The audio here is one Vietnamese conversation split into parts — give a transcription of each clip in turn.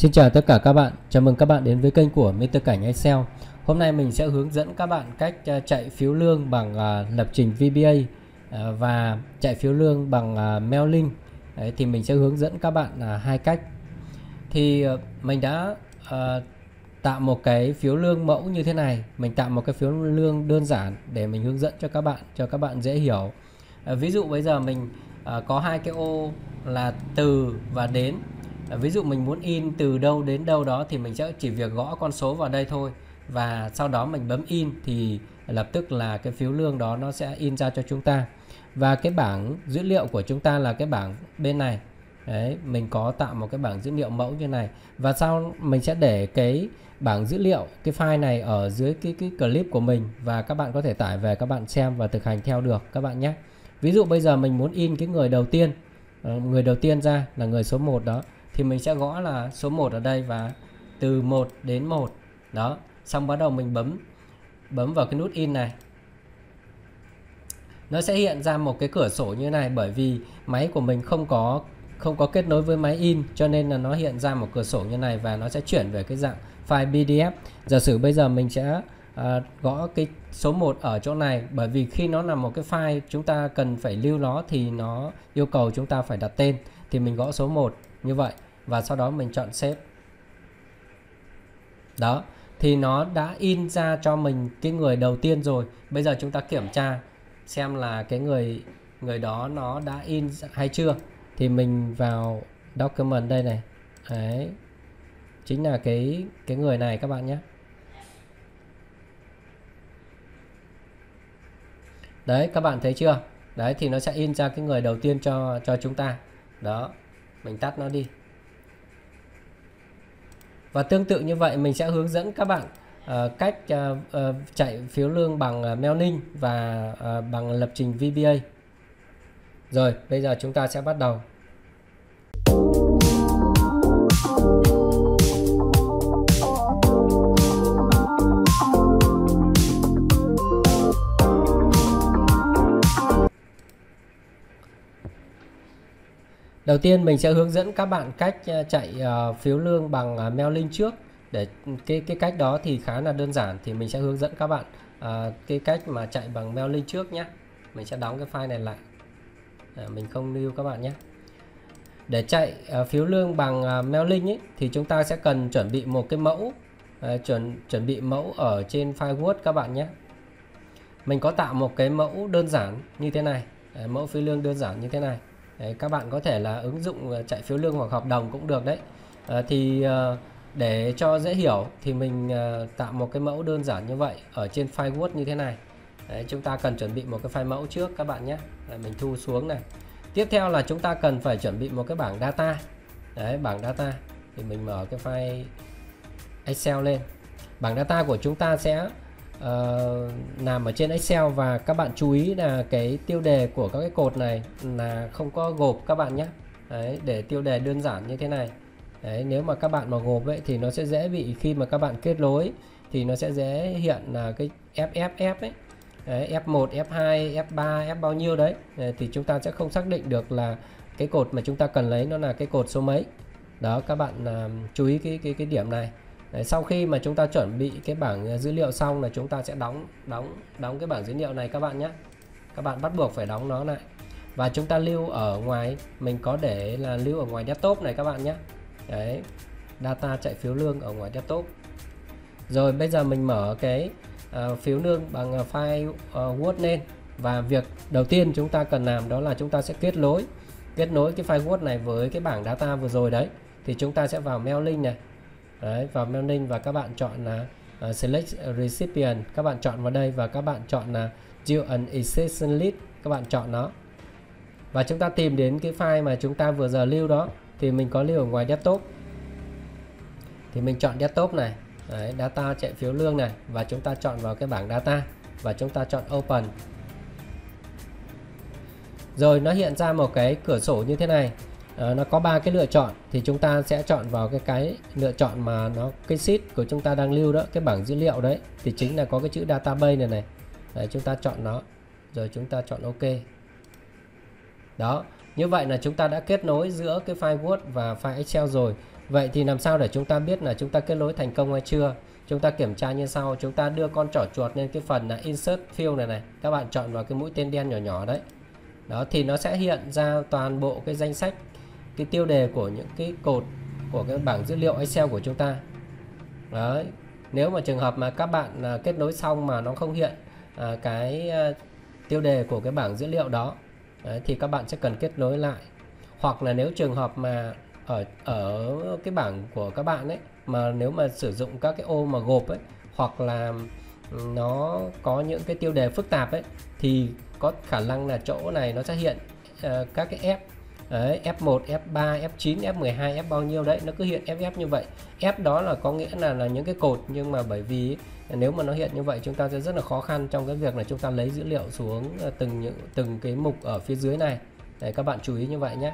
Xin chào tất cả các bạn, chào mừng các bạn đến với kênh của Mr. Cảnh Excel. Hôm nay mình sẽ hướng dẫn các bạn cách à, chạy phiếu lương bằng à, lập trình VBA à, và chạy phiếu lương bằng mailing. Đấy, Thì mình sẽ hướng dẫn các bạn hai cách. Thì mình đã tạo một cái phiếu lương mẫu như thế này. Mình tạo một cái phiếu lương đơn giản để mình hướng dẫn cho các bạn, cho các bạn dễ hiểu. Ví dụ bây giờ mình có hai cái ô là từ và đến. Ờ, ví dụ mình muốn in từ đâu đến đâu đó thì mình sẽ chỉ việc gõ con số vào đây thôi. Và sau đó mình bấm in thì lập tức là cái phiếu lương đó nó sẽ in ra cho chúng ta. Và cái bảng dữ liệu của chúng ta là cái bảng bên này. Đấy, mình có tạo một cái bảng dữ liệu mẫu như này. Và sau mình sẽ để cái bảng dữ liệu, cái file này ở dưới cái cái clip của mình. Và các bạn có thể tải về, các bạn xem và thực hành theo được, các bạn nhé. Ví dụ bây giờ mình muốn in cái người đầu tiên. Ờ, người đầu tiên ra là người số 1 đó thì mình sẽ gõ là số 1 ở đây và từ 1 đến 1 đó xong bắt đầu mình bấm bấm vào cái nút in này. Nó sẽ hiện ra một cái cửa sổ như này bởi vì máy của mình không có không có kết nối với máy in cho nên là nó hiện ra một cửa sổ như này và nó sẽ chuyển về cái dạng file PDF giả sử bây giờ mình sẽ uh, gõ cái số 1 ở chỗ này bởi vì khi nó là một cái file chúng ta cần phải lưu nó thì nó yêu cầu chúng ta phải đặt tên thì mình gõ số 1 như vậy và sau đó mình chọn xếp đó, thì nó đã in ra cho mình cái người đầu tiên rồi. Bây giờ chúng ta kiểm tra xem là cái người người đó nó đã in hay chưa. Thì mình vào document đây này. Đấy. Chính là cái cái người này các bạn nhé. Đấy, các bạn thấy chưa? Đấy, thì nó sẽ in ra cái người đầu tiên cho cho chúng ta. Đó, mình tắt nó đi và tương tự như vậy mình sẽ hướng dẫn các bạn uh, cách uh, uh, chạy phiếu lương bằng uh, mailing và uh, bằng lập trình VBA rồi bây giờ chúng ta sẽ bắt đầu. Đầu tiên mình sẽ hướng dẫn các bạn cách ờ, chạy uh, phiếu lương bằng ờ, uh, mailing trước để cái cái cách đó thì khá là đơn giản thì mình sẽ hướng dẫn các bạn uh, cái cách mà chạy bằng mailing trước nhé. Mình sẽ đóng cái file này lại. À, mình không lưu các bạn nhé. Để chạy uh, phiếu lương bằng uh, mailing ấy, thì chúng ta sẽ cần chuẩn bị một cái mẫu uh, chuẩn chuẩn bị mẫu ở trên file Word các bạn nhé. Mình có tạo một cái mẫu đơn giản như thế này, uh, mẫu phiếu lương đơn giản như thế này đấy, các bạn có thể là ứng dụng ờ, chạy phiếu lương hoặc hợp đồng cũng được đấy. À, thì à, để cho dễ hiểu thì mình à, tạo một cái mẫu đơn giản như vậy ở trên file Word như thế này. Đấy, chúng ta cần chuẩn bị một cái file mẫu trước các bạn nhé. Đấy, mình thu xuống này. Tiếp theo là chúng ta cần phải chuẩn bị một cái bảng data. Đấy bảng data. Thì mình mở cái file Excel lên. Bảng data của chúng ta sẽ Ờ, uh, làm ở trên Excel và các bạn chú ý là cái tiêu đề của các cái cột này là không có gộp các bạn nhé. Đấy, để tiêu đề đơn giản như thế này. Đấy, nếu mà các bạn mà gộp ấy thì nó sẽ dễ bị khi mà các bạn kết nối thì nó sẽ dễ hiện là cái FFF ấy. Đấy, F1, F2, F3, F bao nhiêu đấy. đấy thì chúng ta sẽ không xác định được là cái cột mà chúng ta cần lấy nó là cái cột số mấy. Đó các bạn uh, chú ý cái cái cái điểm này. Đấy, sau khi mà chúng ta chuẩn bị cái bảng à, dữ liệu xong là chúng ta sẽ đóng đóng đóng cái bảng dữ liệu này các bạn nhé. Các bạn bắt buộc phải đóng nó lại. Và chúng ta lưu ở ngoài mình có để là lưu ở ngoài desktop này các bạn nhé. Đấy data chạy phiếu lương ở ngoài desktop. Rồi bây giờ mình mở cái uh, phiếu lương bằng uh, file uh, Word lên. Và việc đầu tiên chúng ta cần làm đó là chúng ta sẽ kết nối kết nối cái file Word này với cái bảng data vừa rồi đấy. Thì chúng ta sẽ vào mail link này. Đấy, vào mailing và các bạn chọn là uh, select recipient. Các bạn chọn vào đây và các bạn chọn là view an exception list. Các bạn chọn nó. Và chúng ta tìm đến cái file mà chúng ta vừa giờ lưu đó thì mình có lưu ở ngoài desktop. Thì mình chọn desktop này. Đấy, data chạy phiếu lương này. Và chúng ta chọn vào cái bảng data. Và chúng ta chọn open. Rồi nó hiện ra một cái cửa sổ như thế này à, nó có ba cái lựa chọn. Thì chúng ta sẽ chọn vào cái cái lựa chọn mà nó cái sheet của chúng ta đang lưu đó cái bảng dữ liệu đấy. Thì chính là có cái chữ database này này. Đấy, chúng ta chọn nó. Rồi chúng ta chọn ok. Đó như vậy là chúng ta đã kết nối giữa cái file Word và file Excel rồi. Vậy thì làm sao để chúng ta biết là chúng ta kết nối thành công hay chưa? Chúng ta kiểm tra như sau. Chúng ta đưa con trỏ chuột lên cái phần là insert field này này. Các bạn chọn vào cái mũi tên đen nhỏ nhỏ đấy. Đó thì nó sẽ hiện ra toàn bộ cái danh sách cái tiêu đề của những cái cột của cái bảng dữ liệu Excel của chúng ta. Đấy nếu mà trường hợp mà các bạn à, kết nối xong mà nó không hiện à, cái à, tiêu đề của cái bảng dữ liệu đó đấy, thì các bạn sẽ cần kết nối lại. Hoặc là nếu trường hợp mà ở ở cái bảng của các bạn ấy mà nếu mà sử dụng các cái ô mà gộp ấy hoặc là ừ, nó có những cái tiêu đề phức tạp ấy thì có khả năng là chỗ này nó sẽ hiện uh, các cái F đấy, F1, F3, F9, F12, F bao nhiêu đấy nó cứ hiện FF như vậy. F đó là có nghĩa là là những cái cột nhưng mà bởi vì nếu mà nó hiện như vậy chúng ta sẽ rất là khó khăn trong cái việc là chúng ta lấy dữ liệu xuống ờ, từng những từng cái mục ở phía dưới này. Để các bạn chú ý như vậy nhé.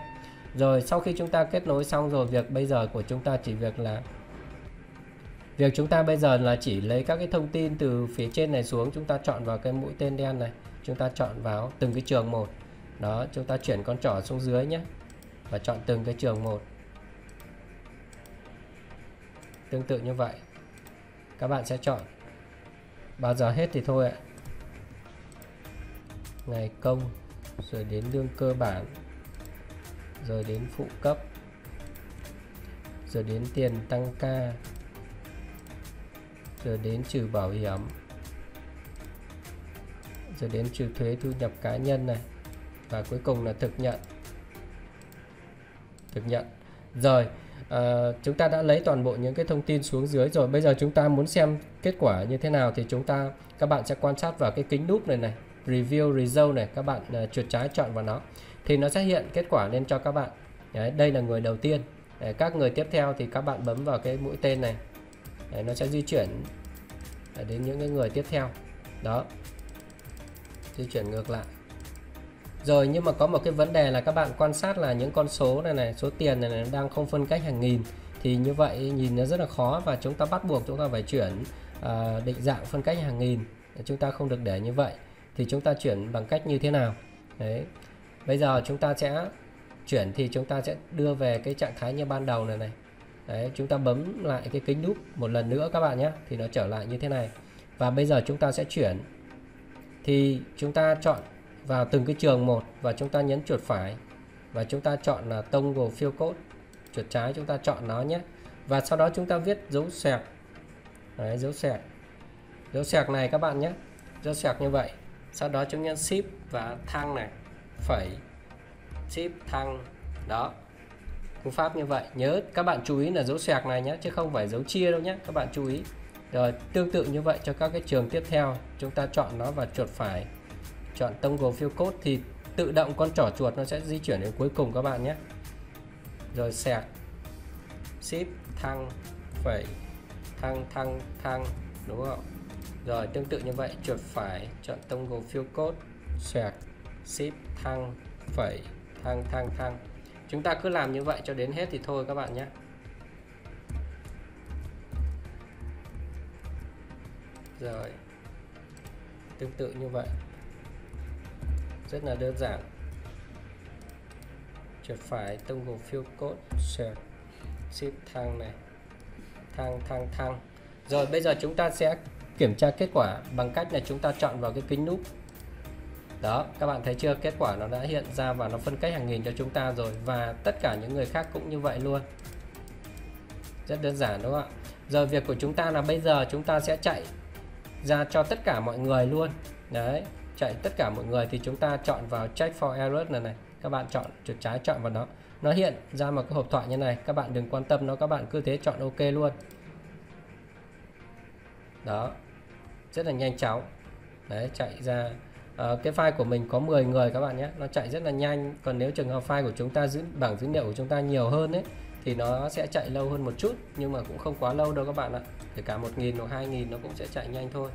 Rồi sau khi chúng ta kết nối xong rồi việc bây giờ của chúng ta chỉ việc là Việc chúng ta bây giờ là chỉ lấy các cái thông tin từ phía trên này xuống chúng ta chọn vào cái mũi tên đen này chúng ta chọn vào từng cái trường một đó, chúng ta chuyển con trỏ xuống dưới nhé. Và chọn từng cái trường một. Tương tự như vậy. Các bạn sẽ chọn. Bao giờ hết thì thôi ạ. Ngày công, rồi đến lương cơ bản, rồi đến phụ cấp, rồi đến tiền tăng ca, rồi đến trừ bảo hiểm, rồi đến trừ thuế thu nhập cá nhân này và cuối cùng là thực nhận. Thực nhận. Rồi à, chúng ta đã lấy toàn bộ những cái thông tin xuống dưới rồi. Bây giờ chúng ta muốn xem kết quả như thế nào thì chúng ta các bạn sẽ quan sát vào cái kính núp này này review result này các bạn uh, chuột trái chọn vào nó. Thì nó sẽ hiện kết quả lên cho các bạn. Đấy, đây là người đầu tiên. Đấy, các người tiếp theo thì các bạn bấm vào cái mũi tên này. Đấy, nó sẽ di chuyển à, đến những cái người tiếp theo. Đó. Di chuyển ngược lại rồi nhưng mà có một cái vấn đề là các bạn quan sát là những con số này này số tiền này, này đang không phân cách hàng nghìn. Thì như vậy nhìn nó rất là khó và chúng ta bắt buộc chúng ta phải chuyển uh, định dạng phân cách hàng nghìn. Chúng ta không được để như vậy. Thì chúng ta chuyển bằng cách như thế nào? Đấy. Bây giờ chúng ta sẽ chuyển thì chúng ta sẽ đưa về cái trạng thái như ban đầu này này. Đấy, chúng ta bấm lại cái kính đúp một lần nữa các bạn nhé thì nó trở lại như thế này. Và bây giờ chúng ta sẽ chuyển. Thì chúng ta chọn vào từng cái trường một và chúng ta nhấn chuột phải. Và chúng ta chọn là tông vào phiêu code chuột trái chúng ta chọn nó nhé. Và sau đó chúng ta viết dấu sẹt Đấy, dấu sẹt dấu sẹt này các bạn nhé. Dấu sẹt như vậy. Sau đó chúng nhấn shift và thăng này. Phẩy shift thăng đó. Phương pháp như vậy. Nhớ các bạn chú ý là dấu sẹt này nhé chứ không phải dấu chia đâu nhé. Các bạn chú ý. Rồi tương tự như vậy cho các cái trường tiếp theo. Chúng ta chọn nó và chuột phải chọn toggle fill code thì tự động con trỏ chuột nó sẽ di chuyển đến cuối cùng các bạn nhé. Rồi sẹt ship thăng, phẩy, thăng thăng thăng, đúng không? Rồi tương tự như vậy, chuột phải chọn toggle fill code sẹt ship thăng, phẩy, thăng thăng thăng. Chúng ta cứ làm như vậy cho đến hết thì thôi các bạn nhé. Rồi, tương tự như vậy rất là đơn giản. Chuột phải tông gồm phiêu code share shift thang này. Thang thang thang, rồi bây giờ chúng ta sẽ kiểm tra kết quả bằng cách là chúng ta chọn vào cái kính nút đó các bạn thấy chưa? Kết quả nó đã hiện ra và nó phân cách hàng nghìn cho chúng ta rồi và tất cả những người khác cũng như vậy luôn. Rất đơn giản đúng không ạ? Giờ việc của chúng ta là bây giờ chúng ta sẽ chạy ra cho tất cả mọi người luôn. Đấy chạy tất cả mọi người thì chúng ta chọn vào check for errors này này. Các bạn chọn chuột trái chọn vào nó. Nó hiện ra một cái hộp thoại như này. Các bạn đừng quan tâm nó các bạn cứ thế chọn ok luôn. Đó. Rất là nhanh chóng. Đấy chạy ra. À, cái file của mình có 10 người các bạn nhé. Nó chạy rất là nhanh. Còn nếu trường hợp file của chúng ta giữ bảng dữ liệu của chúng ta nhiều hơn đấy thì nó sẽ chạy lâu hơn một chút nhưng mà cũng không quá lâu đâu các bạn ạ. Kể cả 1.000 hoặc 2.000 nó cũng sẽ chạy nhanh thôi.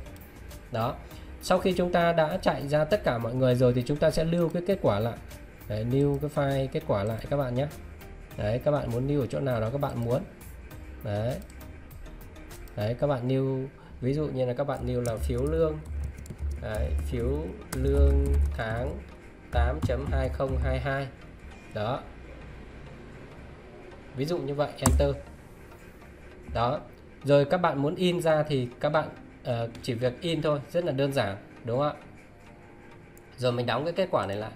Đó sau khi chúng ta đã chạy ra tất cả mọi người rồi thì chúng ta sẽ lưu cái kết quả lại. Đấy, lưu cái file kết quả lại các bạn nhé. Đấy các bạn muốn lưu ở chỗ nào đó các bạn muốn. Đấy. Đấy các bạn lưu ví dụ như là các bạn lưu là phiếu lương. Đấy, phiếu lương tháng 8.2022 đó. Ví dụ như vậy enter. Đó. Rồi các bạn muốn in ra thì các bạn uh, chỉ việc in thôi rất là đơn giản đúng không ạ? Rồi mình đóng cái kết quả này lại.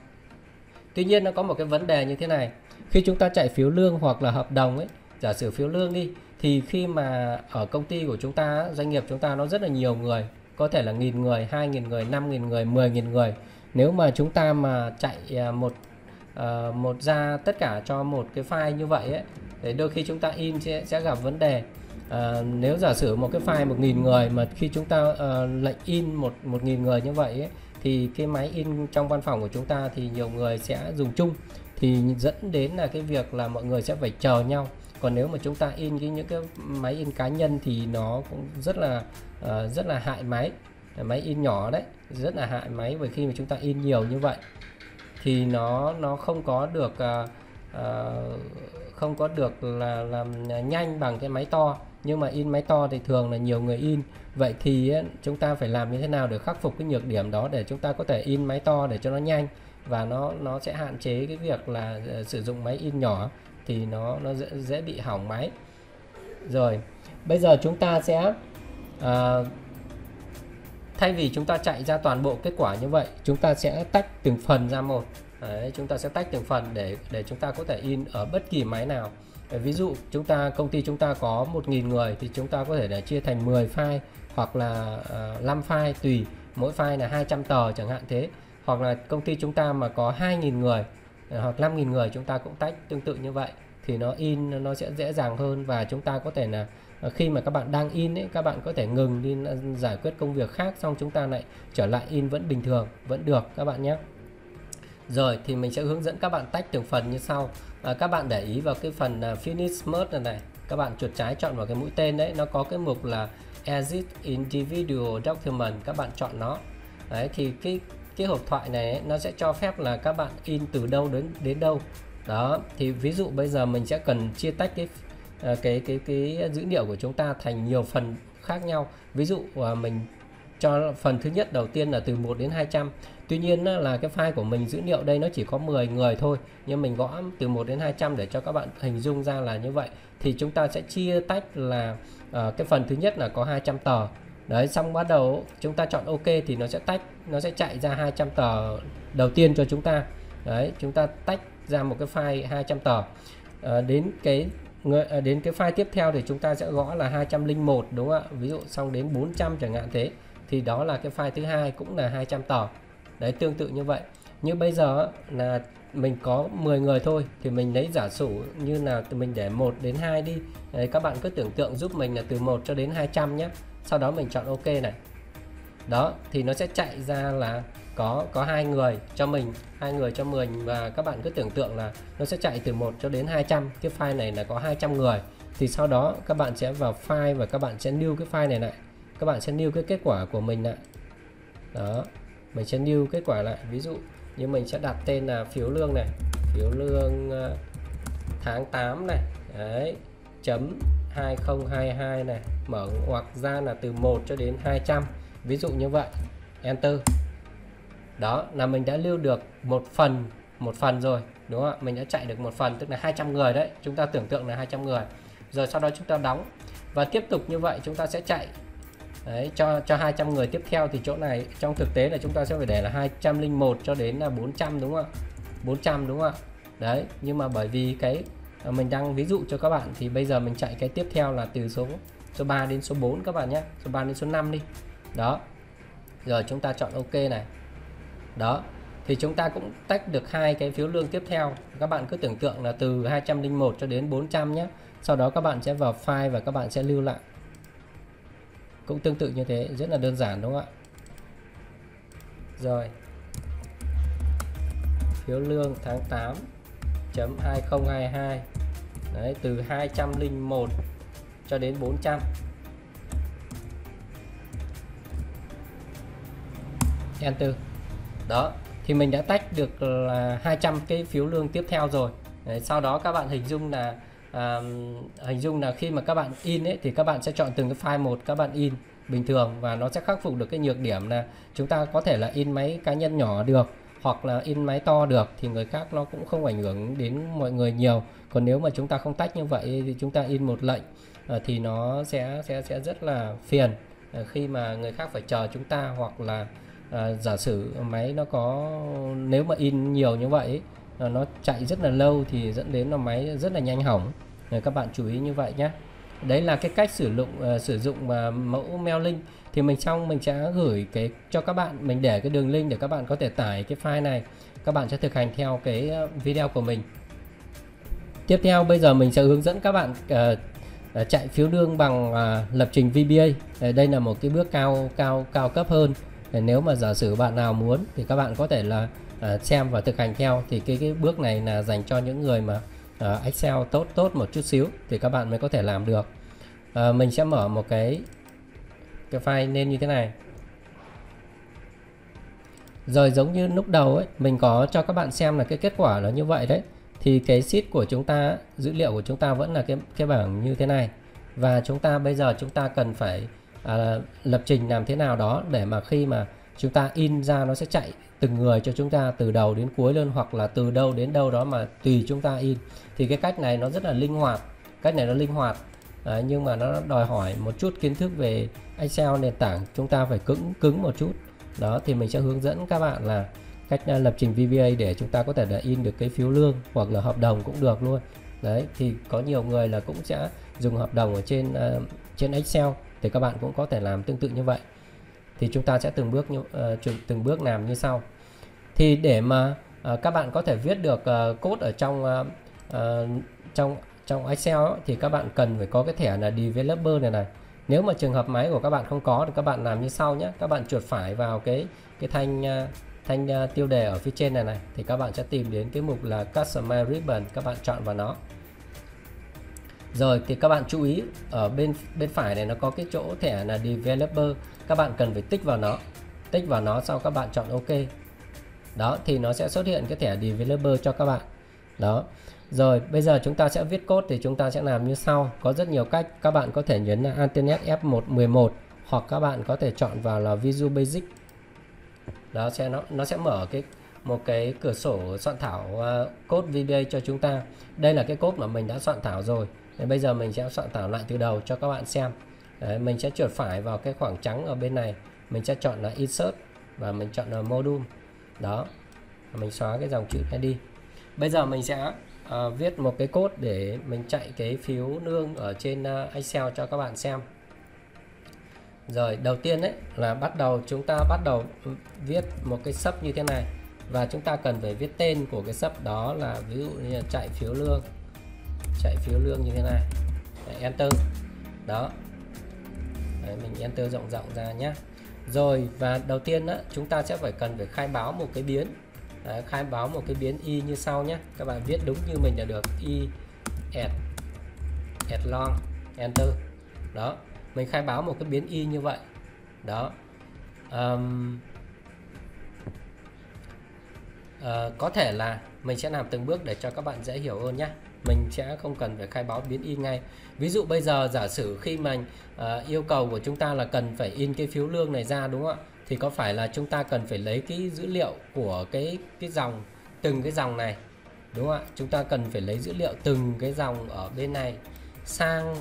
Tuy nhiên nó có một cái vấn đề như thế này. Khi chúng ta chạy phiếu lương hoặc là hợp đồng ấy giả sử phiếu lương đi thì khi mà ở công ty của chúng ta doanh nghiệp chúng ta nó rất là nhiều người có thể là nghìn người hai nghìn người năm nghìn người mười nghìn người. Nếu mà chúng ta mà chạy à, một uh, một ra tất cả cho một cái file như vậy ấy thì đôi khi chúng ta in sẽ, sẽ gặp vấn đề uh, nếu giả sử một cái file một nghìn người mà khi chúng ta uh, lệnh in một một nghìn người như vậy ấy, thì cái máy in trong văn phòng của chúng ta thì nhiều người sẽ dùng chung. Thì dẫn đến là cái việc là mọi người sẽ phải chờ nhau. Còn nếu mà chúng ta in cái những cái máy in cá nhân thì nó cũng rất là uh, rất là hại máy. Máy in nhỏ đấy rất là hại máy bởi khi mà chúng ta in nhiều như vậy. Thì nó nó không có được uh, uh, không có được là làm nhanh bằng cái máy to nhưng mà in máy to thì thường là nhiều người in. Vậy thì chúng ta phải làm như thế nào để khắc phục cái nhược điểm đó để chúng ta có thể in máy to để cho nó nhanh? Và nó nó sẽ hạn chế cái việc là ờ, sử dụng máy in nhỏ thì nó nó dễ, dễ bị hỏng máy. Rồi bây giờ chúng ta sẽ à, thay vì chúng ta chạy ra toàn bộ kết quả như vậy chúng ta sẽ tách từng phần ra một. Đấy, chúng ta sẽ tách từng phần để để chúng ta có thể in ở bất kỳ máy nào. Ví dụ chúng ta công ty chúng ta có 1.000 người thì chúng ta có thể để chia thành 10 file hoặc là ờ, uh, 5 file tùy mỗi file là 200 tờ chẳng hạn thế. Hoặc là công ty chúng ta mà có 2.000 người ờ, hoặc 5.000 người chúng ta cũng tách tương tự như vậy thì nó in nó sẽ dễ dàng hơn và chúng ta có thể là ờ, khi mà các bạn đang in ấy các bạn có thể ngừng đi giải quyết công việc khác xong chúng ta lại trở lại in vẫn bình thường vẫn được các bạn nhé rồi thì mình sẽ hướng dẫn các bạn tách từng phần như sau. À, các bạn để ý vào cái phần uh, finish merge này này. Các bạn chuột trái chọn vào cái mũi tên đấy. Nó có cái mục là exit individual document. Các bạn chọn nó. Đấy thì cái cái hộp thoại này ấy, nó sẽ cho phép là các bạn in từ đâu đến đến đâu. Đó thì ví dụ bây giờ mình sẽ cần chia tách cái à, cái cái cái dữ liệu của chúng ta thành nhiều phần khác nhau. Ví dụ à, mình cho phần thứ nhất đầu tiên là từ 1 đến 200 Tuy nhiên là cái file của mình dữ liệu đây nó chỉ có 10 người thôi nhưng mình gõ từ 1 đến 200 để cho các bạn hình dung ra là như vậy. Thì chúng ta sẽ chia tách là uh, cái phần thứ nhất là có 200 tờ. Đấy xong bắt đầu chúng ta chọn ok thì nó sẽ tách nó sẽ chạy ra 200 tờ đầu tiên cho chúng ta. Đấy chúng ta tách ra một cái file 200 tờ. Uh, đến cái ờ, đến cái file tiếp theo thì chúng ta sẽ gõ là 201 đúng không ạ? Ví dụ xong đến 400 chẳng hạn thế thì đó là cái file thứ hai cũng là 200 tờ. Đấy tương tự như vậy. Như bây giờ là mình có 10 người thôi thì mình lấy giả sử như là mình để 1 đến 2 đi. Đấy, các bạn cứ tưởng tượng giúp mình là từ 1 cho đến 200 nhé sau đó mình chọn ok này. Đó thì nó sẽ chạy ra là có có hai người cho mình hai người cho mình và các bạn cứ tưởng tượng là nó sẽ chạy từ 1 cho đến 200 cái file này là có 200 người. Thì sau đó các bạn sẽ vào file và các bạn sẽ lưu cái file này lại các bạn sẽ lưu cái kết quả của mình lại. Đó, mình sẽ lưu kết quả lại. Ví dụ như mình sẽ đặt tên là phiếu lương này, phiếu lương ờ, tháng 8 này. Đấy, chấm 2022 này, mở hoặc ra là từ 1 cho đến 200 ví dụ như vậy. Enter. Đó, là mình đã lưu được một phần một phần rồi, đúng không ạ? Mình đã chạy được một phần, tức là 200 người đấy. Chúng ta tưởng tượng là 200 người. Rồi sau đó chúng ta đóng. Và tiếp tục như vậy, chúng ta sẽ chạy Đấy, cho cho 200 người tiếp theo thì chỗ này trong thực tế là chúng ta sẽ phải để là 201 cho đến là 400 đúng không ạ? 400 đúng không ạ? Đấy nhưng mà bởi vì cái à, mình đang ví dụ cho các bạn thì bây giờ mình chạy cái tiếp theo là từ số số 3 đến số 4 các bạn nhé. Số 3 đến số 5 đi. Đó. Rồi chúng ta chọn ok này. Đó. Thì chúng ta cũng tách được hai cái phiếu lương tiếp theo. Các bạn cứ tưởng tượng là từ 201 cho đến 400 nhé. Sau đó các bạn sẽ vào file và các bạn sẽ lưu lại cũng tương tự như thế rất là đơn giản đúng không ạ? Rồi. Phiếu lương tháng 8 chấm 2022 Đấy, từ 201 cho đến 400 Enter đó thì mình đã tách được là 200 cái phiếu lương tiếp theo rồi. Đấy, sau đó các bạn hình dung là à, hình dung là khi mà các bạn in ấy thì các bạn sẽ chọn từng cái file một các bạn in bình thường và nó sẽ khắc phục được cái nhược điểm là chúng ta có thể là in máy cá nhân nhỏ được hoặc là in máy to được thì người khác nó cũng không ảnh hưởng đến mọi người nhiều. Còn nếu mà chúng ta không tách như vậy thì chúng ta in một lệnh uh, thì nó sẽ sẽ sẽ rất là phiền uh, khi mà người khác phải chờ chúng ta hoặc là uh, giả sử máy nó có nếu mà in nhiều như vậy uh, nó chạy rất là lâu thì dẫn đến là máy rất là nhanh hỏng uh, các bạn chú ý như vậy nhé. Đấy là cái cách sử dụng uh, ờ, sử dụng uh, mẫu mail link. Thì mình xong mình sẽ gửi cái cho các bạn mình để cái đường link để các bạn có thể tải cái file này. Các bạn sẽ thực hành theo cái ờ, video của mình. Tiếp theo bây giờ mình sẽ hướng dẫn các bạn uh, chạy phiếu đương bằng uh, lập trình VBA đây là một cái bước cao cao cao cấp hơn. Nếu mà giả sử bạn nào muốn thì các bạn có thể là uh, xem và thực hành theo. Thì cái cái bước này là dành cho những người mà uh, Excel tốt tốt một chút xíu thì các bạn mới có thể làm được. Uh, mình sẽ mở một cái cái file nên như thế này. Rồi giống như lúc đầu ấy mình có cho các bạn xem là cái kết quả là như vậy đấy. Thì cái sheet của chúng ta dữ liệu của chúng ta vẫn là cái cái bảng như thế này. Và chúng ta bây giờ chúng ta cần phải à, lập trình làm thế nào đó để mà khi mà chúng ta in ra nó sẽ chạy từng người cho chúng ta từ đầu đến cuối luôn hoặc là từ đâu đến đâu đó mà tùy chúng ta in. Thì cái cách này nó rất là linh hoạt. Cách này nó linh hoạt à, nhưng mà nó đòi hỏi một chút kiến thức về Excel nền tảng. Chúng ta phải cứng cứng một chút. Đó thì mình sẽ hướng dẫn các bạn là cách à, lập trình VBA để chúng ta có thể là in được cái phiếu lương hoặc là hợp đồng cũng được luôn. Đấy thì có nhiều người là cũng sẽ dùng hợp đồng ở trên uh, trên Excel thì các bạn cũng có thể làm tương tự như vậy thì chúng ta sẽ từng bước như, uh, từng bước làm như sau. Thì để mà uh, các bạn có thể viết được uh, code ở trong uh, uh, trong trong Excel ấy, thì các bạn cần phải có cái thẻ là developer này này. Nếu mà trường hợp máy của các bạn không có thì các bạn làm như sau nhé các bạn chuột phải vào cái cái thanh uh, thanh uh, tiêu đề ở phía trên này này thì các bạn sẽ tìm đến cái mục là Customer Ribbon các bạn chọn vào nó. Rồi thì các bạn chú ý ở bên bên phải này nó có cái chỗ thẻ là developer các bạn cần phải tích vào nó. Tích vào nó sau các bạn chọn ok. Đó thì nó sẽ xuất hiện cái thẻ developer cho các bạn. Đó. Rồi bây giờ chúng ta sẽ viết code thì chúng ta sẽ làm như sau. Có rất nhiều cách. Các bạn có thể nhấn là Antenet F111 hoặc các bạn có thể chọn vào là Visual Basic. Đó sẽ nó nó sẽ mở cái một cái cửa sổ soạn thảo uh, code VBA cho chúng ta. Đây là cái code mà mình đã soạn thảo rồi. Thì bây giờ mình sẽ soạn thảo lại từ đầu cho các bạn xem. Đấy, mình sẽ chuột phải vào cái khoảng trắng ở bên này. Mình sẽ chọn là insert và mình chọn là module. Đó mình xóa cái dòng chữ này đi. Bây giờ mình sẽ uh, viết một cái code để mình chạy cái phiếu lương ở trên uh, Excel cho các bạn xem. Rồi đầu tiên đấy là bắt đầu chúng ta bắt đầu viết một cái sub như thế này. Và chúng ta cần phải viết tên của cái sub đó là ví dụ như là chạy phiếu lương. Chạy phiếu lương như thế này. Để enter. Đó. Đấy, mình enter rộng rộng ra nhé rồi và đầu tiên đó, chúng ta sẽ phải cần phải khai báo một cái biến. Đấy, khai báo một cái biến y như sau nhé các bạn viết đúng như mình là được y add add long enter. Đó mình khai báo một cái biến y như vậy. Đó. Um, uh, có thể là mình sẽ làm từng bước để cho các bạn dễ hiểu hơn nhé mình sẽ không cần phải khai báo biến in ngay. Ví dụ bây giờ giả sử khi mà uh, yêu cầu của chúng ta là cần phải in cái phiếu lương này ra đúng không ạ? Thì có phải là chúng ta cần phải lấy cái dữ liệu của cái cái dòng từng cái dòng này đúng không ạ? Chúng ta cần phải lấy dữ liệu từng cái dòng ở bên này sang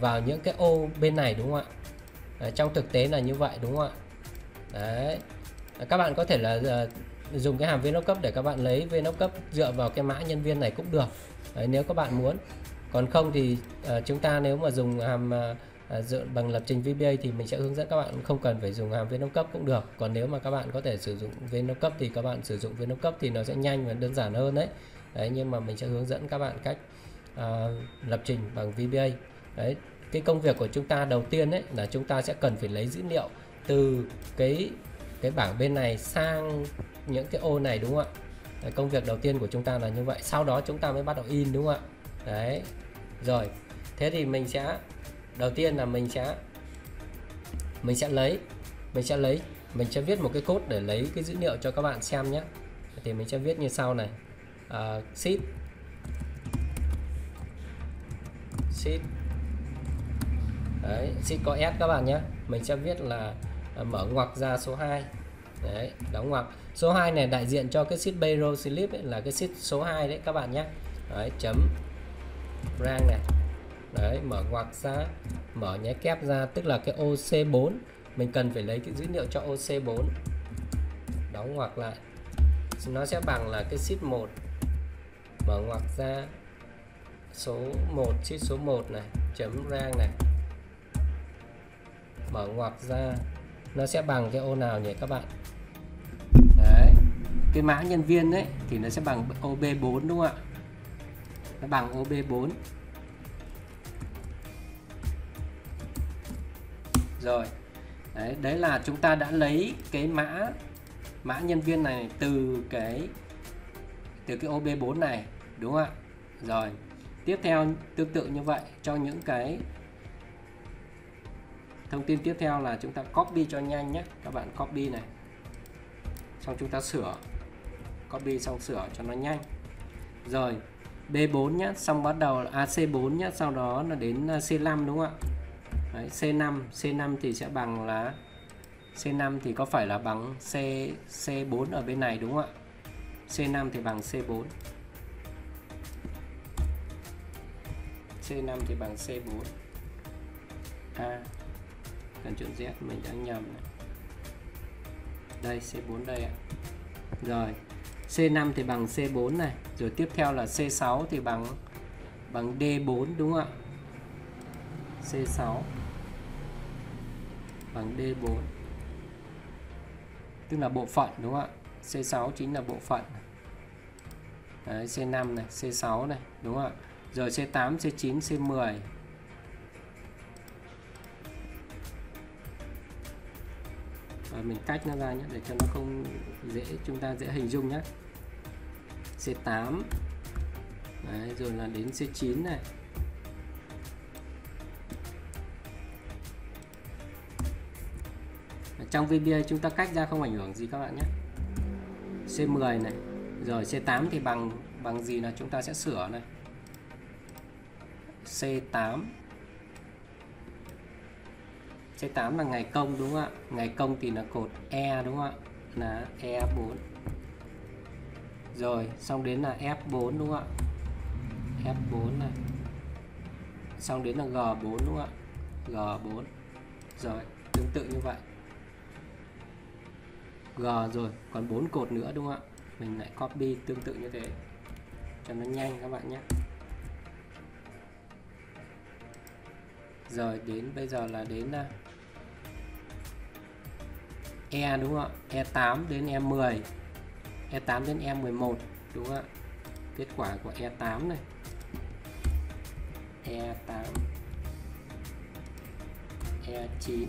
vào những cái ô bên này đúng không ạ? À, trong thực tế là như vậy đúng không ạ? Đấy. Các bạn có thể là uh, dùng cái hàm VLOOKUP để các bạn lấy VLOOKUP dựa vào cái mã nhân viên này cũng được. Đấy, nếu các bạn muốn. Còn không thì uh, chúng ta nếu mà dùng hàm uh, dựa bằng lập trình VBA thì mình sẽ hướng dẫn các bạn không cần phải dùng hàm VLOOKUP cũng được. Còn nếu mà các bạn có thể sử dụng VLOOKUP thì các bạn sử dụng VLOOKUP thì nó sẽ nhanh và đơn giản hơn đấy. Đấy nhưng mà mình sẽ hướng dẫn các bạn cách uh, lập trình bằng VBA đấy cái công việc của chúng ta đầu tiên đấy là chúng ta sẽ cần phải lấy dữ liệu từ cái cái bảng bên này sang những cái ô này đúng không ạ? Đấy, công việc đầu tiên của chúng ta là như vậy sau đó chúng ta mới bắt đầu in đúng không ạ? Đấy rồi thế thì mình sẽ đầu tiên là mình sẽ mình sẽ lấy mình sẽ lấy mình sẽ viết một cái code để lấy cái dữ liệu cho các bạn xem nhé. Thì mình sẽ viết như sau này. Uh, sheet sheet đấy sheet có s các bạn nhé. Mình sẽ viết là Ờ, mở ngoặc ra số 2 đấy đóng ngoặc. Số 2 này đại diện cho cái sheet payroll slip ấy, là cái sheet số 2 đấy các bạn nhé. Đấy chấm rang này. Đấy mở ngoặc ra mở nhé kép ra tức là cái OC4 mình cần phải lấy cái dữ liệu cho OC4 đóng ngoặc lại. Nó sẽ bằng là cái sheet 1 mở ngoặc ra số 1 sheet số 1 này chấm rang này. Mở ngoặc ra nó sẽ bằng cái ô nào nhỉ các bạn? Đấy. Cái mã nhân viên đấy thì nó sẽ bằng OB4 đúng không ạ? Nó bằng OB4 rồi. Đấy, đấy là chúng ta đã lấy cái mã mã nhân viên này từ cái từ cái OB4 này đúng không ạ? Rồi. Tiếp theo tương tự như vậy cho những cái thông tin tiếp theo là chúng ta copy cho nhanh nhé. Các bạn copy này. Xong chúng ta sửa. Copy xong sửa cho nó nhanh. Rồi B4 nhé xong bắt đầu là à, AC4 nhé sau đó là đến à, C5 đúng không ạ? Đấy, C5 C5 thì sẽ bằng là C5 thì có phải là bằng C C4 ở bên này đúng không ạ? C5 thì bằng C4 C5 thì bằng C4 A cần chọn Z mình đã nhầm này. đây C4 đây ạ. Rồi C5 thì bằng C4 này rồi tiếp theo là C6 thì bằng bằng D4 đúng không ạ? C6 bằng D4 tức là bộ phận đúng không ạ? C6 chính là bộ phận. Đấy, C5 này C6 này đúng không ạ? Rồi C8 C9 C10 và mình cách nó ra nhé để cho nó không dễ chúng ta dễ hình dung nhé. C8 Đấy, rồi là đến C9 này. Ở trong VBA chúng ta cách ra không ảnh hưởng gì các bạn nhé. C10 này. Rồi C8 thì bằng bằng gì là chúng ta sẽ sửa này. C8 C8 là ngày công đúng không ạ? Ngày công thì là cột E đúng không ạ? Là E4 rồi, xong đến là F4 đúng không ạ? F4 này. Xong đến là G4 đúng không ạ? G4 rồi, tương tự như vậy. G rồi, còn 4 cột nữa đúng không ạ? Mình lại copy tương tự như thế. Cho nó nhanh các bạn nhé. Rồi, đến bây giờ là đến E đúng không ạ? E8 đến E10 E8 đến E11 đúng không ạ? Kết quả của E8 này. E8 E9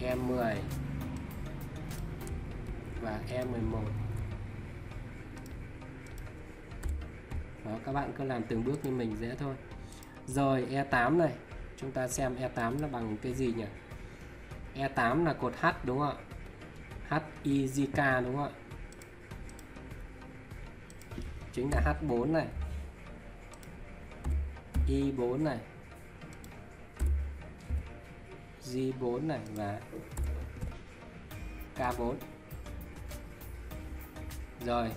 E10 và E11 đó, các bạn cứ làm từng bước như mình dễ thôi. Rồi E8 này. Chúng ta xem E8 là bằng cái gì nhỉ? E8 là cột H đúng không ạ? HIJK đúng không ạ? Chính là H4 này. I4 này. J4 này và K4 rồi.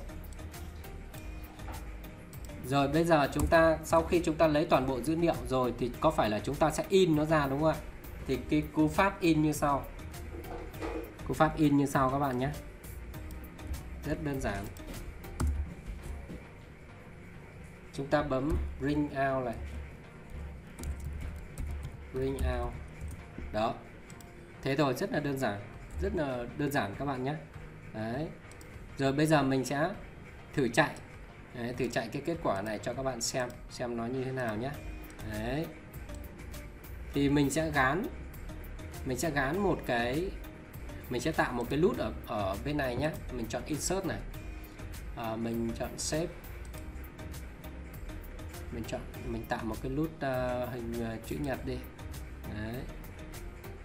Rồi bây giờ chúng ta, sau khi chúng ta lấy toàn bộ dữ liệu rồi thì có phải là chúng ta sẽ in nó ra đúng không ạ? Thì cái cú pháp in như sau. Cú pháp in như sau các bạn nhé. Rất đơn giản. Chúng ta bấm ring out này. Ring out. Đó. Thế rồi rất là đơn giản. Rất là đơn giản các bạn nhé. Đấy. Rồi bây giờ mình sẽ thử chạy. Đấy, thử chạy cái kết quả này cho các bạn xem xem nó như thế nào nhé. Đấy thì mình sẽ gán mình sẽ gán một cái mình sẽ tạo một cái nút ở ở bên này nhé mình chọn insert này. À, mình chọn save. Mình chọn mình tạo một cái nút uh, hình uh, chữ nhật đi. Đấy.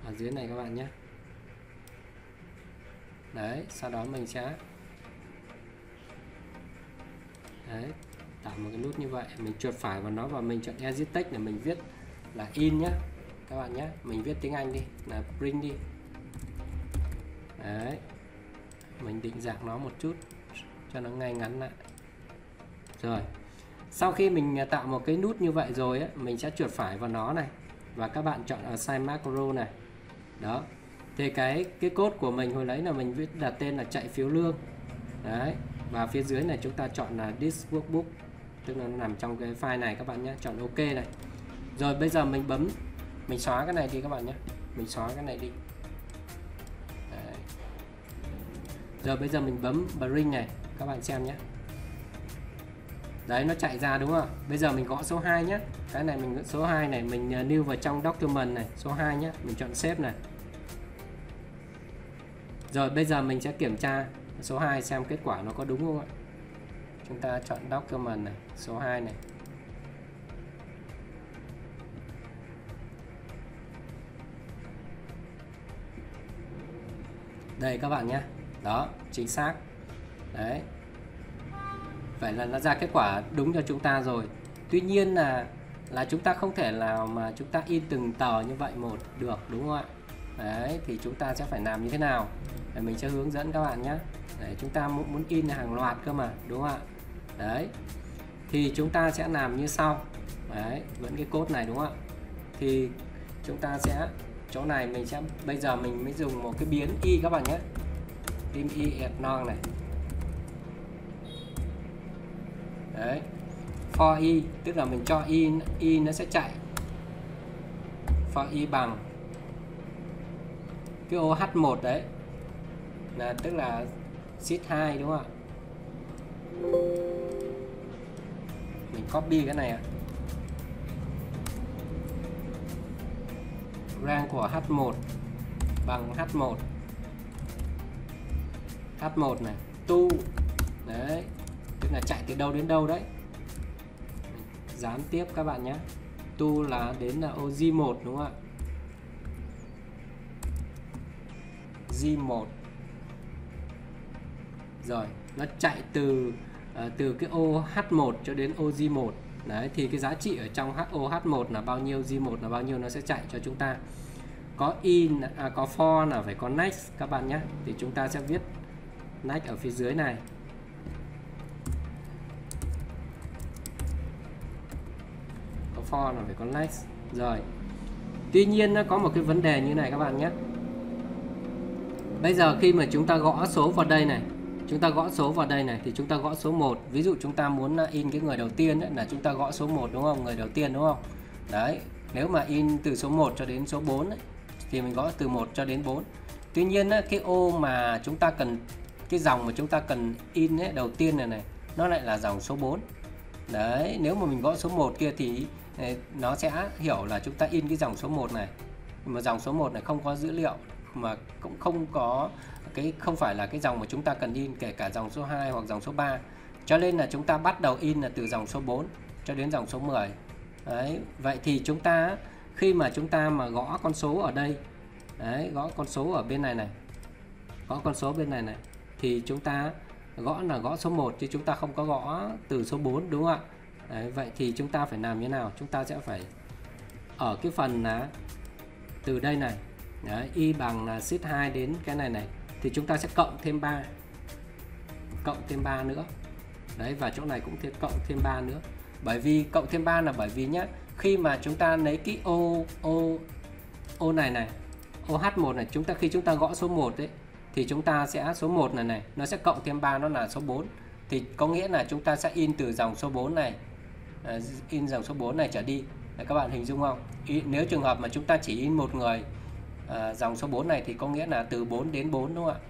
Ở dưới này các bạn nhé đấy sau đó mình sẽ đấy tạo một cái nút như vậy. Mình chuột phải vào nó và mình chọn edit text để mình viết là in nhé các bạn nhé. Mình viết tiếng Anh đi là print đi. Đấy. Mình định dạng nó một chút cho nó ngay ngắn lại. Rồi. Sau khi mình à, tạo một cái nút như vậy rồi ấy, mình sẽ chuột phải vào nó này. Và các bạn chọn ở size macro này. Đó. Thì cái cái cốt của mình hồi nãy là mình viết đặt tên là chạy phiếu lương. Đấy. Và phía dưới này chúng ta chọn là this workbook. Tức là nó nằm trong cái file này các bạn nhé. Chọn ok này. Rồi bây giờ mình bấm mình xóa cái này đi các bạn nhé. Mình xóa cái này đi. Đấy. rồi bây giờ mình bấm bring này, các bạn xem nhé. Đấy, nó chạy ra đúng không bây giờ mình gõ số 2 nhé. Cái này mình, số 2 này mình à, lưu vào trong document này, số 2 nhé. Mình chọn save này. Rồi, bây giờ mình sẽ kiểm tra số 2 xem kết quả nó có đúng không ạ? Chúng ta chọn document này, số 2 này. Đây các bạn nhé. Đó chính xác. Đấy. Vậy là nó ra kết quả đúng cho chúng ta rồi. Tuy nhiên là là chúng ta không thể nào mà chúng ta in từng tờ như vậy một được đúng không ạ? Đấy thì chúng ta sẽ phải làm như thế nào? Để mình sẽ hướng dẫn các bạn nhé. Để chúng ta muốn, muốn in hàng loạt cơ mà đúng không ạ? Đấy. Thì chúng ta sẽ làm như sau. Đấy vẫn cái cốt này đúng không ạ? Thì chúng ta sẽ chỗ này mình sẽ bây giờ mình mới dùng một cái biến y các bạn nhé. Tim y ẹt non này. Đấy. For y, tức là mình cho y y nó sẽ chạy. For y bằng. Cái ô h1 đấy. Là tức là sheet 2 đúng không ạ? Mình copy cái này ạ rank của h1 bằng h1 h1 này tu. Đấy tức là chạy từ đâu đến đâu đấy. Dán tiếp các bạn nhé. Tu là đến là ô G1 đúng không ạ? G1 rồi nó chạy từ uh, từ cái ô H1 cho đến ô G1 đấy thì cái giá trị ở trong HO H1 là bao nhiêu G1 là bao nhiêu nó sẽ chạy cho chúng ta. Có in à, có for là phải có next các bạn nhé. Thì chúng ta sẽ viết next ở phía dưới này. Có for là phải có next. Rồi. Tuy nhiên nó có một cái vấn đề như này các bạn nhé. Bây giờ khi mà chúng ta gõ số vào đây này chúng ta gõ số vào đây này thì chúng ta gõ số 1 ví dụ chúng ta muốn à, in cái người đầu tiên ấy, là chúng ta gõ số 1 đúng không? Người đầu tiên đúng không? Đấy nếu mà in từ số 1 cho đến số 4 ấy, thì mình gõ từ 1 cho đến 4 Tuy nhiên ấy, cái ô mà chúng ta cần cái dòng mà chúng ta cần in ấy, đầu tiên này này nó lại là dòng số 4 đấy nếu mà mình gõ số 1 kia thì ờ, nó sẽ hiểu là chúng ta in cái dòng số 1 này. Mà dòng số 1 này không có dữ liệu mà cũng không có cái không phải là cái dòng mà chúng ta cần in kể cả dòng số 2 hoặc dòng số 3 cho nên là chúng ta bắt đầu in là từ dòng số 4 cho đến dòng số 10 đấy vậy thì chúng ta khi mà chúng ta mà gõ con số ở đây đấy gõ con số ở bên này này gõ con số bên này này thì chúng ta gõ là gõ số 1 chứ chúng ta không có gõ từ số 4 đúng không ạ? Đấy, vậy thì chúng ta phải làm như nào? Chúng ta sẽ phải ở cái phần là từ đây này. Đấy, y bằng là shift 2 đến cái này này thì chúng ta sẽ cộng thêm 3 cộng thêm 3 nữa. Đấy và chỗ này cũng thêm cộng thêm 3 nữa. Bởi vì cộng thêm 3 là bởi vì nhá khi mà chúng ta lấy cái ô ô ô này này ô H1 này chúng ta khi chúng ta gõ số 1 đấy thì chúng ta sẽ số 1 này này nó sẽ cộng thêm 3 nó là số 4 thì có nghĩa là chúng ta sẽ in từ dòng số 4 này à, in dòng số 4 này trở đi. Đấy, các bạn hình dung không? Ý, nếu trường hợp mà chúng ta chỉ in một người à, dòng số 4 này thì có nghĩa là từ 4 đến 4 đúng không ạ?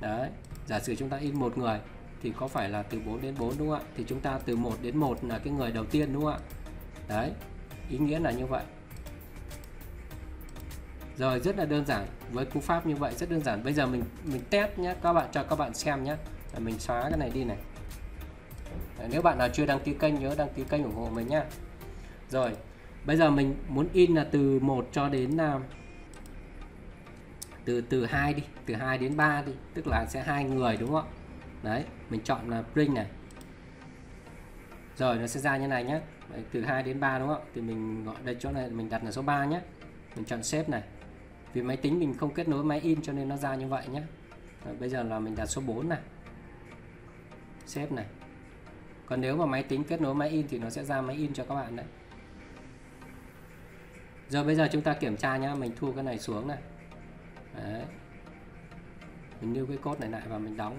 Đấy giả sử chúng ta in một người thì có phải là từ 4 đến 4 đúng không ạ? Thì chúng ta từ 1 đến 1 là cái người đầu tiên đúng không ạ? Đấy ý nghĩa là như vậy. Rồi rất là đơn giản với cú pháp như vậy rất đơn giản. Bây giờ mình mình test nhé các bạn cho các bạn xem nhé mình xóa cái này đi này. Nếu bạn nào chưa đăng ký kênh nhớ đăng ký kênh ủng hộ mình nhé rồi bây giờ mình muốn in là từ 1 cho đến à, từ từ 2 đi từ 2 đến 3 đi tức là sẽ hai người đúng không đấy mình chọn là print này. Rồi nó sẽ ra như này nhé đấy, từ 2 đến 3 đúng không thì mình gọi đây chỗ này mình đặt là số 3 nhé mình chọn xếp này. Vì máy tính mình không kết nối máy in cho nên nó ra như vậy nhé Rồi, bây giờ là mình đặt số 4 này. Xếp này. Còn nếu mà máy tính kết nối máy in thì nó sẽ ra máy in cho các bạn đấy. Rồi bây giờ chúng ta kiểm tra nhá. Mình thu cái này xuống này đấy. mình lưu cái cốt này lại và mình đóng.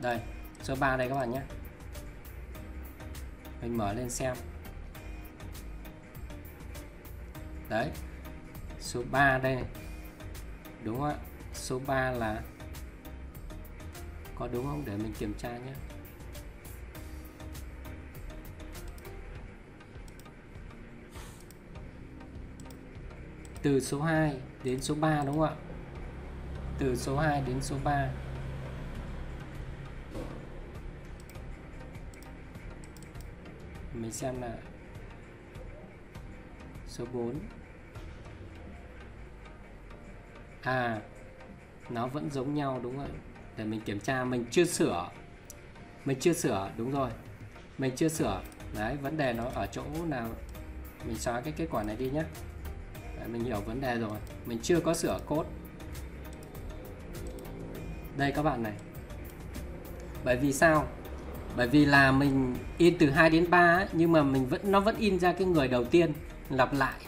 Đây số 3 đây các bạn nhé. Mình mở lên xem. Đấy số 3 đây đúng không ạ? Số 3 là có đúng không? Để mình kiểm tra nhé. Từ số 2 đến số 3 đúng không ạ? Từ số 2 đến số 3 mình xem là số 4 à nó vẫn giống nhau, đúng không để mình kiểm tra, mình chưa sửa. Mình chưa sửa, đúng rồi. Mình chưa sửa. Đấy, vấn đề nó ở chỗ nào? Mình xóa cái kết quả này đi nhé đấy, mình hiểu vấn đề rồi. Mình chưa có sửa cốt đây các bạn này. Bởi vì sao? Bởi vì là mình in từ 2 đến 3 ấy, nhưng mà mình vẫn nó vẫn in ra cái người đầu tiên lặp lại.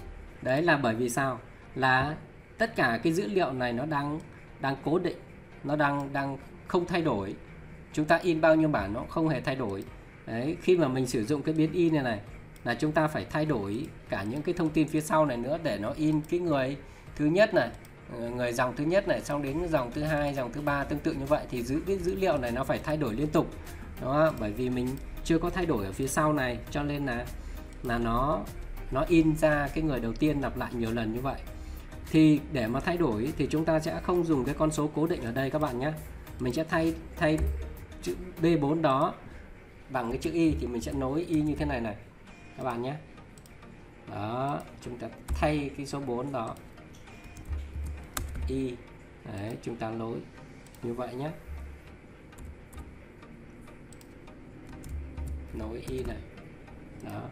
Đấy là bởi vì sao? Là tất cả cái dữ liệu này nó đang đang cố định nó đang đang không thay đổi. Chúng ta in bao nhiêu bản nó không hề thay đổi. Đấy khi mà mình sử dụng cái biến in này này là chúng ta phải thay đổi cả những cái thông tin phía sau này nữa để nó in cái người thứ nhất này ờ, người dòng thứ nhất này, xong đến dòng thứ hai, dòng thứ ba, tương tự như vậy thì giữ cái dữ liệu này nó phải thay đổi liên tục. Đó, bởi vì mình chưa có thay đổi ở phía sau này, cho nên là là nó nó in ra cái người đầu tiên lặp lại nhiều lần như vậy. Thì để mà thay đổi thì chúng ta sẽ không dùng cái con số cố định ở đây các bạn nhé. Mình sẽ thay thay chữ B4 đó bằng cái chữ Y thì mình sẽ nối Y như thế này này các bạn nhé. Đó, chúng ta thay cái số 4 đó. Y đấy, chúng ta nối như vậy nhé. Nối Y này. Đó.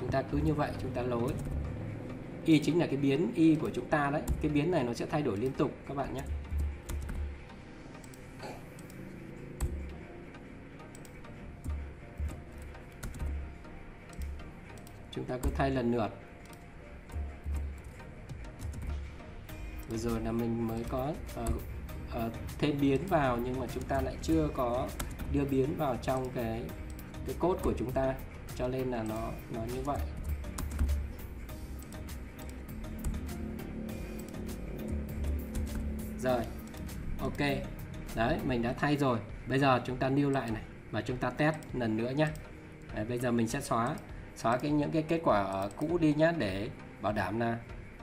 Chúng ta cứ như vậy, chúng ta nối y chính là cái biến y của chúng ta đấy. Cái biến này nó sẽ thay đổi liên tục, các bạn nhé. Ta cứ thay lần lượt. Vừa rồi là mình mới có uh, uh, thêm biến vào nhưng mà chúng ta lại chưa có đưa biến vào trong cái cái cốt của chúng ta cho nên là nó nó như vậy. Rồi ok. Đấy mình đã thay rồi. Bây giờ chúng ta lưu lại này và chúng ta test lần nữa nhé bây giờ mình sẽ xóa xóa cái những cái kết quả cũ đi nhé để bảo đảm là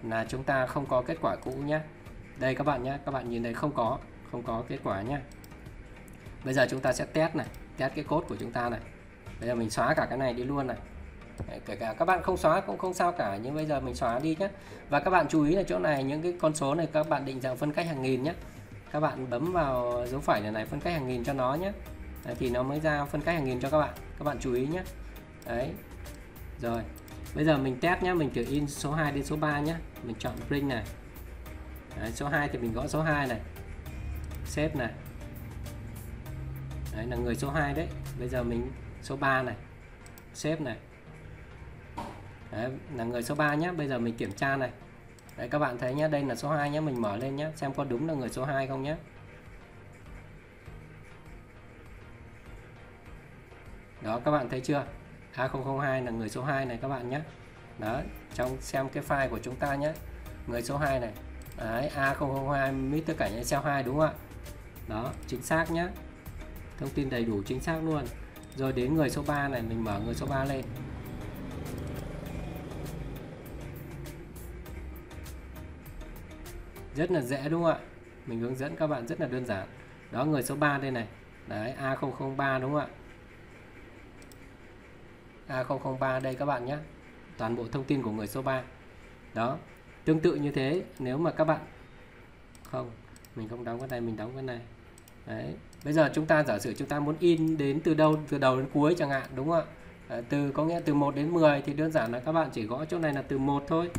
là chúng ta không có kết quả cũ nhé đây các bạn nhé các bạn nhìn thấy không có không có kết quả nhé bây giờ chúng ta sẽ test này test cái cốt của chúng ta này. Bây giờ mình xóa cả cái này đi luôn này. Đấy, kể cả các bạn không xóa cũng không sao cả nhưng bây giờ mình xóa đi nhé và các bạn chú ý là chỗ này những cái con số này các bạn định dạng phân cách hàng nghìn nhé các bạn bấm vào dấu phẩy này này phân cách hàng nghìn cho nó nhé Đấy, thì nó mới ra phân cách hàng nghìn cho các bạn. Các bạn chú ý nhé đấy rồi bây giờ mình test nhé mình thử in số 2 đến số 3 nhé mình chọn print này. Đấy, số 2 thì mình gõ số 2 này. Xếp này. Đấy là người số 2 đấy. Bây giờ mình số 3 này. Xếp này. Đấy, là người số 3 nhé bây giờ mình kiểm tra này. Đấy các bạn thấy nhé đây là số 2 nhé mình mở lên nhé xem có đúng là người số 2 không nhé đó các bạn thấy chưa? A002 là người số 2 này các bạn nhé. Đó trong xem cái file của chúng ta nhé. Người số 2 này. Đấy, A002 Mr. Cảnh Excel 2 đúng không ạ? Đó chính xác nhé. Thông tin đầy đủ chính xác luôn. Rồi đến người số 3 này mình mở người số 3 lên. Rất là dễ đúng không ạ? Mình hướng dẫn các bạn rất là đơn giản. Đó người số 3 đây này. Đấy A003 đúng không ạ? A003 đây các bạn nhé. Toàn bộ thông tin của người số 3 đó tương tự như thế nếu mà các bạn không mình không đóng cái này mình đóng cái này. Đấy bây giờ chúng ta giả sử chúng ta muốn in đến từ đâu từ đầu đến cuối chẳng hạn đúng không ạ? À, từ có nghĩa từ 1 đến 10 thì đơn giản là các bạn chỉ gõ chỗ này là từ 1 thôi.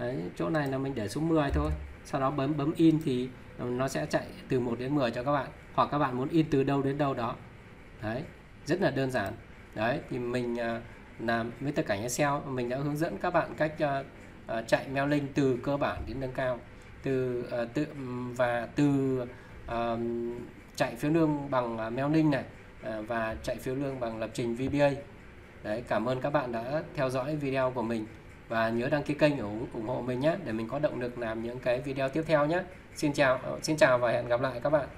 Đấy, chỗ này là mình để xuống 10 thôi. Sau đó bấm bấm in thì nó sẽ chạy từ 1 đến 10 cho các bạn. Hoặc các bạn muốn in từ đâu đến đâu đó. Đấy rất là đơn giản đấy thì mình à, làm với tất cảnh Excel mình đã hướng dẫn các bạn cách à, à, chạy mailing từ cơ bản đến nâng cao. Từ tự và từ chạy phiếu lương bằng mailing này và chạy phiếu lương bằng lập trình VBA đấy cảm ơn các bạn đã theo dõi video của mình. Và nhớ đăng ký kênh ủng, ủng hộ mình nhé để mình có động lực làm những cái video tiếp theo nhé. Xin chào ờ, xin chào và hẹn gặp lại các bạn.